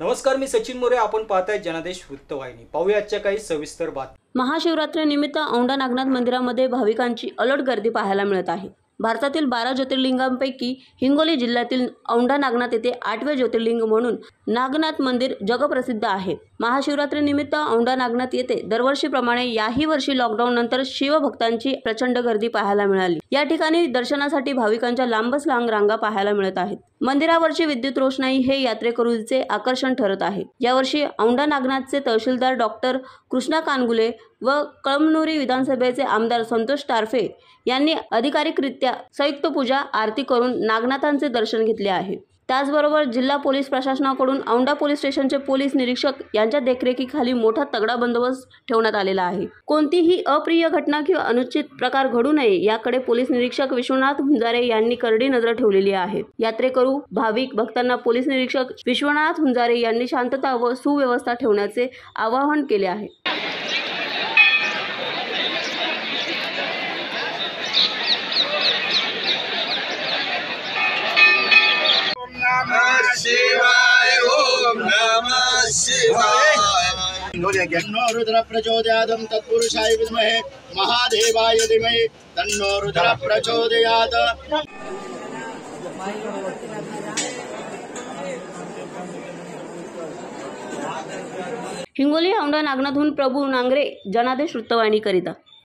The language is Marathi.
नमस्कार मी सचिन मोरे. आपण पाहताय जनादेश वृत्तवाहिनी. पाहूया आजच्या काही सविस्तर बातम्या. महाशिवरात्रीनिमित्त औंढा नागनाथ मंदिरामध्ये भाविकांची अलर्ट गर्दी पाहायला मिळत आहे. भारतातील बारा ज्योतिर्लिंगांपैकी हिंगोली जिल्ह्यातील औंढा नागनाथ येथे आठवे ज्योतिर्लिंग म्हणून नागनाथ मंदिर जगप्रसिद्ध आहे. महाशिवरात्रीनिमित्त औंढा नागनाथ येथे दरवर्षीप्रमाणे याही वर्षी लॉकडाऊन नंतर शिवभक्तांची प्रचंड गर्दी पाहायला मिळाली. या ठिकाणी दर्शनासाठी भाविकांच्या लांबच लांब रांगा पाहायला मिळत आहेत. मंदिरावरची विद्युत रोषणाई हे यात्रेकरूंचे आकर्षण ठरत आहे. यावर्षी औंढा नागनाथचे तहसीलदार डॉक्टर कृष्णा कानगुले व कळमनुरी विधानसभेचे आमदार संतोष टारफे यांनी अधिकारिकरित्या संयुक्त पूजा आरती करून नागनाथांचे दर्शन घेतले आहे. त्याचबरोबर जिल्हा पोलीस प्रशासनाकडून औंढा पोलीस स्टेशनचे पोलीस निरीक्षक यांच्या देखरेखीखाली मोठा तगडा बंदोबस्त ठेवण्यात आलेला आहे. कोणतीही अप्रिय घटना किंवा अनुचित प्रकार घडू नये याकडे पोलीस निरीक्षक विश्वनाथ हुंजारे यांनी करडी नजर ठेवलेली आहे. यात्रेकरू भाविक भक्तांना पोलीस निरीक्षक विश्वनाथ हुंजारे यांनी शांतता व सुव्यवस्था ठेवण्याचे आवाहन केले आहे. तन्नो रुद्र प्रचोदयादं तत्पुरुषाय विद्महे महादेवाय धीमहि तन्नो रुद्र हिंगोली औंढा नागनाथहून प्रभू नांगरे जनादेश वृत्तवाहिनीकरिता